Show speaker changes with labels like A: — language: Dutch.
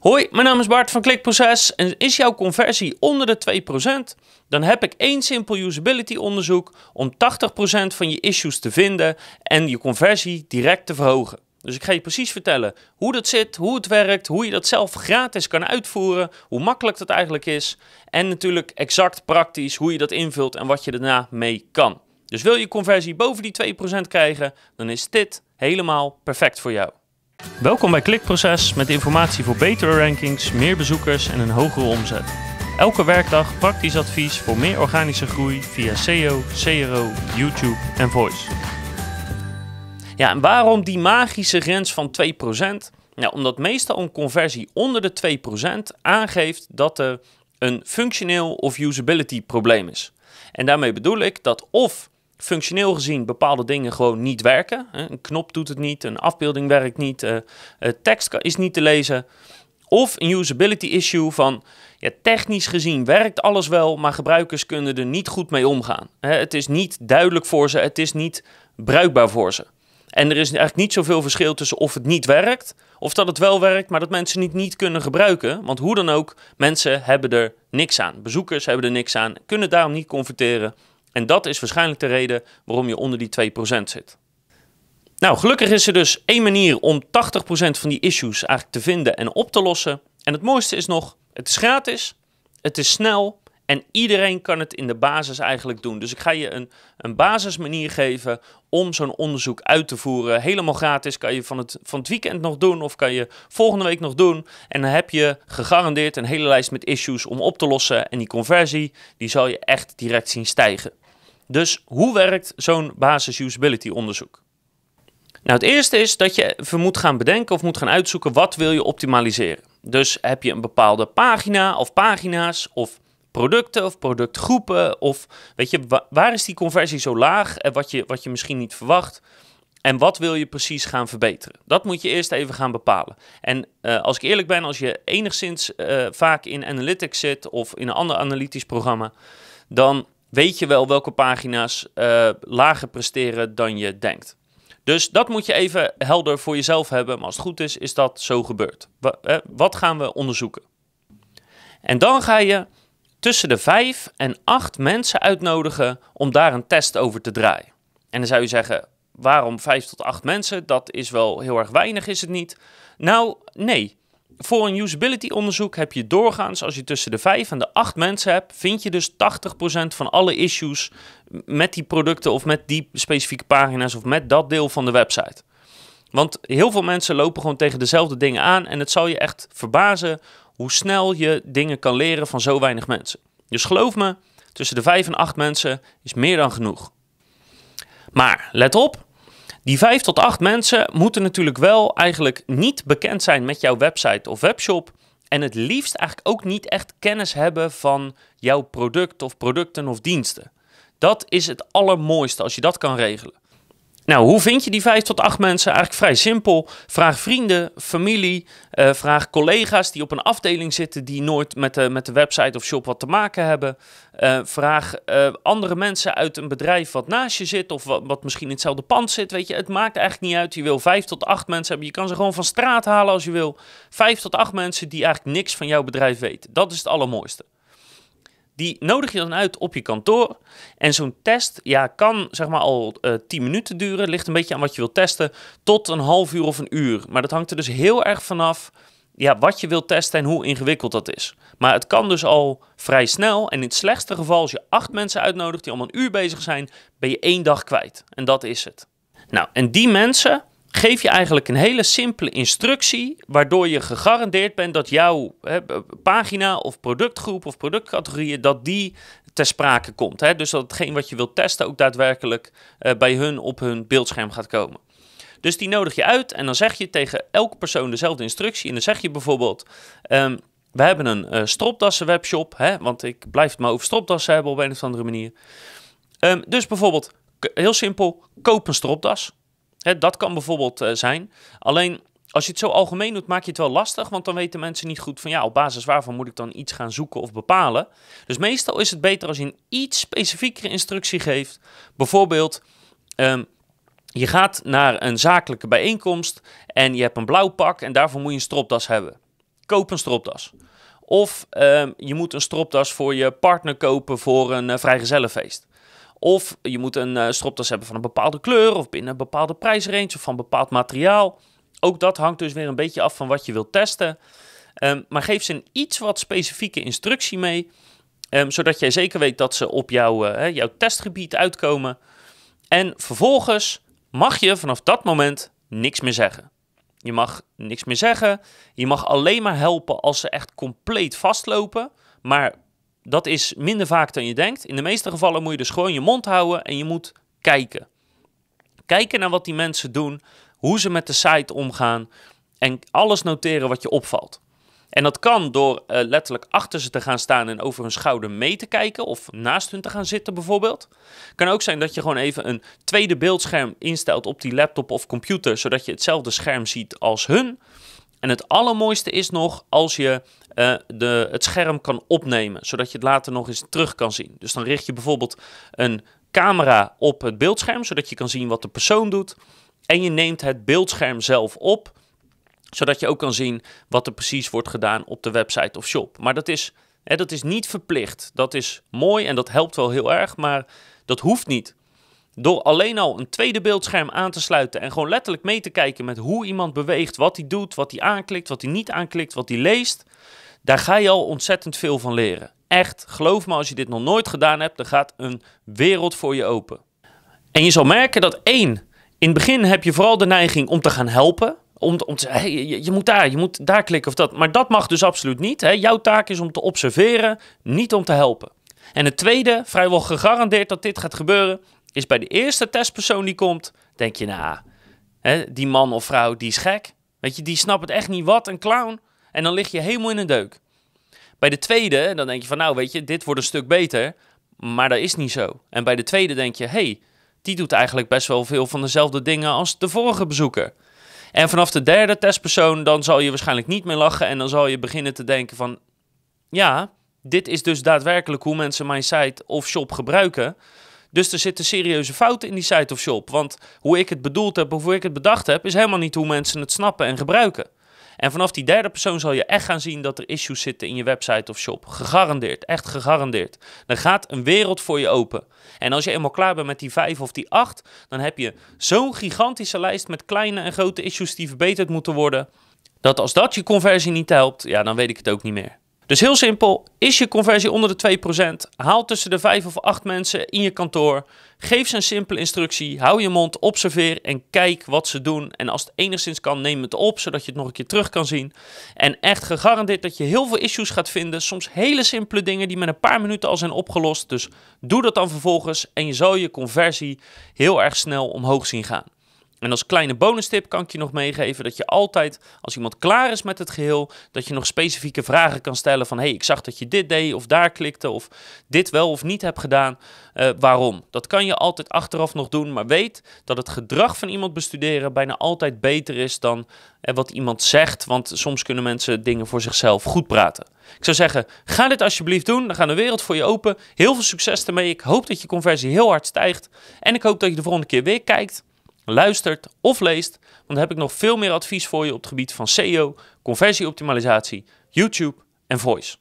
A: Hoi, mijn naam is Bart van Klikproces en is jouw conversie onder de 2%? Dan heb ik één simpel usability onderzoek om 80% van je issues te vinden en je conversie direct te verhogen. Dus ik ga je precies vertellen hoe dat zit, hoe het werkt, hoe je dat zelf gratis kan uitvoeren, hoe makkelijk dat eigenlijk is en natuurlijk exact praktisch hoe je dat invult en wat je daarna mee kan. Dus wil je conversie boven die 2% krijgen, dan is dit helemaal perfect voor jou. Welkom bij Klikproces met informatie voor betere rankings, meer bezoekers en een hogere omzet. Elke werkdag praktisch advies voor meer organische groei via SEO, CRO, YouTube en Voice. Ja, en waarom die magische grens van 2%? Nou, omdat meestal een conversie onder de 2% aangeeft dat er een functioneel of usability probleem is. En daarmee bedoel ik dat of functioneel gezien bepaalde dingen gewoon niet werken. Een knop doet het niet, een afbeelding werkt niet, uh, tekst is niet te lezen. Of een usability issue van ja, technisch gezien werkt alles wel, maar gebruikers kunnen er niet goed mee omgaan. Het is niet duidelijk voor ze, het is niet bruikbaar voor ze. En er is eigenlijk niet zoveel verschil tussen of het niet werkt, of dat het wel werkt, maar dat mensen het niet kunnen gebruiken. Want hoe dan ook, mensen hebben er niks aan. Bezoekers hebben er niks aan, kunnen daarom niet converteren. En dat is waarschijnlijk de reden waarom je onder die 2% zit. Nou, gelukkig is er dus één manier om 80% van die issues eigenlijk te vinden en op te lossen. En het mooiste is nog, het is gratis, het is snel en iedereen kan het in de basis eigenlijk doen. Dus ik ga je een, een basismanier geven om zo'n onderzoek uit te voeren. Helemaal gratis kan je van het, van het weekend nog doen of kan je volgende week nog doen. En dan heb je gegarandeerd een hele lijst met issues om op te lossen. En die conversie, die zal je echt direct zien stijgen. Dus hoe werkt zo'n basis usability onderzoek? Nou, het eerste is dat je moet gaan bedenken of moet gaan uitzoeken wat wil je optimaliseren. Dus heb je een bepaalde pagina of pagina's of producten of productgroepen of weet je, waar is die conversie zo laag en wat je, wat je misschien niet verwacht en wat wil je precies gaan verbeteren? Dat moet je eerst even gaan bepalen. En uh, als ik eerlijk ben, als je enigszins uh, vaak in Analytics zit of in een ander analytisch programma, dan weet je wel welke pagina's uh, lager presteren dan je denkt. Dus dat moet je even helder voor jezelf hebben. Maar als het goed is, is dat zo gebeurd. Wat gaan we onderzoeken? En dan ga je tussen de vijf en acht mensen uitnodigen om daar een test over te draaien. En dan zou je zeggen, waarom vijf tot acht mensen? Dat is wel heel erg weinig, is het niet? Nou, nee voor een usability onderzoek heb je doorgaans, als je tussen de 5 en de 8 mensen hebt, vind je dus 80% van alle issues met die producten of met die specifieke pagina's of met dat deel van de website. Want heel veel mensen lopen gewoon tegen dezelfde dingen aan en het zal je echt verbazen hoe snel je dingen kan leren van zo weinig mensen. Dus geloof me, tussen de 5 en 8 mensen is meer dan genoeg. Maar let op, die vijf tot acht mensen moeten natuurlijk wel eigenlijk niet bekend zijn met jouw website of webshop. En het liefst eigenlijk ook niet echt kennis hebben van jouw product of producten of diensten. Dat is het allermooiste als je dat kan regelen. Nou, hoe vind je die vijf tot acht mensen? Eigenlijk vrij simpel. Vraag vrienden, familie, uh, vraag collega's die op een afdeling zitten die nooit met de, met de website of shop wat te maken hebben. Uh, vraag uh, andere mensen uit een bedrijf wat naast je zit of wat, wat, misschien in hetzelfde pand zit. Weet je, het maakt eigenlijk niet uit. Je wil vijf tot acht mensen hebben. Je kan ze gewoon van straat halen als je wil. Vijf tot acht mensen die eigenlijk niks van jouw bedrijf weten. Dat is het allermooiste. Die nodig je dan uit op je kantoor. En zo'n test ja, kan zeg maar al uh, eh, 10 minuten duren. Ligt een beetje aan wat je wilt testen. Tot een half uur of een uur. Maar dat hangt er dus heel erg vanaf ja, wat je wilt testen en hoe ingewikkeld dat is. Maar het kan dus al vrij snel. En in het slechtste geval, als je acht mensen uitnodigt die allemaal een uur bezig zijn, ben je één dag kwijt. En dat is het. Nou, en die mensen, geef je eigenlijk een hele simpele instructie, waardoor je gegarandeerd bent dat jouw hè, pagina of productgroep of productcategorieën, dat die ter sprake komt. Hè? Dus dat hetgeen wat je wilt testen ook daadwerkelijk uh, bij hun op hun beeldscherm gaat komen. Dus die nodig je uit en dan zeg je tegen elke persoon dezelfde instructie. En dan zeg je bijvoorbeeld, um, we hebben een uh, stropdassen webshop, hè, want ik blijf het maar over stropdassen hebben op een of andere manier. Um, dus bijvoorbeeld, heel simpel, koop een stropdas dat kan bijvoorbeeld uh, zijn. Alleen als je het zo algemeen doet, maak je het wel lastig, want dan weten mensen niet goed van ja, op basis waarvan moet ik dan iets gaan zoeken of bepalen. Dus meestal is het beter als je een iets specifiekere instructie geeft. Bijvoorbeeld, um, je gaat naar een zakelijke bijeenkomst en je hebt een blauw pak en daarvoor moet je een stropdas hebben. koop een stropdas. Of ehm, je moet een stropdas voor je partner kopen voor een uh, vrijgezellenfeest. Of je moet een uh, stropdas hebben van een bepaalde kleur of binnen een bepaalde prijsrange of van bepaald materiaal. Ook dat hangt dus weer een beetje af van wat je wilt testen. Um, maar geef ze een iets wat specifieke instructie mee, um, zodat jij zeker weet dat ze op jouw, uh, jouw testgebied uitkomen. En vervolgens mag je vanaf dat moment niks meer zeggen. Je mag niks meer zeggen. Je mag alleen maar helpen als ze echt compleet vastlopen. Maar dat is minder vaak dan je denkt. In de meeste gevallen moet je dus gewoon je mond houden en je moet kijken. Kijken naar wat die mensen doen, hoe ze met de site omgaan en alles noteren wat je opvalt. En dat kan door uh, letterlijk achter ze te gaan staan en over hun schouder mee te kijken of naast hun te gaan zitten bijvoorbeeld. Kan ook zijn dat je gewoon even een tweede beeldscherm instelt op die laptop of computer, zodat je hetzelfde scherm ziet als hun. En het allermooiste is nog als je uh, de, het scherm kan opnemen, zodat je het later nog eens terug kan zien. Dus dan richt je bijvoorbeeld een camera op het beeldscherm, zodat je kan zien wat de persoon doet. En je neemt het beeldscherm zelf op zodat je ook kan zien wat er precies wordt gedaan op de website of shop. Maar dat is, hè, dat is niet verplicht. Dat is mooi en dat helpt wel heel erg, maar dat hoeft niet. Door alleen al een tweede beeldscherm aan te sluiten en gewoon letterlijk mee te kijken met hoe iemand beweegt, wat hij doet, wat hij aanklikt, wat hij niet aanklikt, wat hij leest, daar ga je al ontzettend veel van leren. Echt, geloof me, als je dit nog nooit gedaan hebt, dan gaat een wereld voor je open. En je zal merken dat één, in het begin heb je vooral de neiging om te gaan helpen. Om, om te zeggen, hey, je, moet daar, je moet daar klikken of dat. Maar dat mag dus absoluut niet. Hè? Jouw taak is om te observeren, niet om te helpen. En het tweede, vrijwel gegarandeerd dat dit gaat gebeuren, is bij de eerste testpersoon die komt, denk je, nou, die man of vrouw, die is gek. Weet je, die snapt het echt niet. Wat, een clown. En dan lig je helemaal in een deuk. Bij de tweede, dan denk je van, nou, weet je, dit wordt een stuk beter. Maar dat is niet zo. En bij de tweede denk je, hey, die doet eigenlijk best wel veel van dezelfde dingen als de vorige bezoeker. En vanaf de derde testpersoon, dan zal je waarschijnlijk niet meer lachen en dan zal je beginnen te denken van, ja, dit is dus daadwerkelijk hoe mensen mijn site of shop gebruiken. Dus er zitten serieuze fouten in die site of shop. Want hoe ik het bedoeld heb of hoe ik het bedacht heb, is helemaal niet hoe mensen het snappen en gebruiken. En vanaf die derde persoon zal je echt gaan zien dat er issues zitten in je website of shop. Gegarandeerd, echt gegarandeerd. Dan gaat een wereld voor je open. En als je eenmaal klaar bent met die vijf of die acht, dan heb je zo'n gigantische lijst met kleine en grote issues die verbeterd moeten worden. Dat als dat je conversie niet helpt, ja, dan weet ik het ook niet meer. Dus heel simpel, is je conversie onder de 2%, haal tussen de 5 of 8 mensen in je kantoor, geef ze een simpele instructie, hou je mond, observeer en kijk wat ze doen. En als het enigszins kan, neem het op, zodat je het nog een keer terug kan zien. En echt gegarandeerd dat je heel veel issues gaat vinden, soms hele simpele dingen die met een paar minuten al zijn opgelost. Dus doe dat dan vervolgens en je zal je conversie heel erg snel omhoog zien gaan. En als kleine bonus tip kan ik je nog meegeven dat je altijd, als iemand klaar is met het geheel, dat je nog specifieke vragen kan stellen van, hey, ik zag dat je dit deed of daar klikte of dit wel of niet hebt gedaan, uh, waarom? Dat kan je altijd achteraf nog doen, maar weet dat het gedrag van iemand bestuderen bijna altijd beter is dan uh, wat iemand zegt, want soms kunnen mensen dingen voor zichzelf goed praten. Ik zou zeggen, ga dit alsjeblieft doen, dan gaat de wereld voor je open. Heel veel succes ermee, ik hoop dat je conversie heel hard stijgt en ik hoop dat je de volgende keer weer kijkt luistert of leest, want dan heb ik nog veel meer advies voor je op het gebied van SEO, conversieoptimalisatie, YouTube en voice.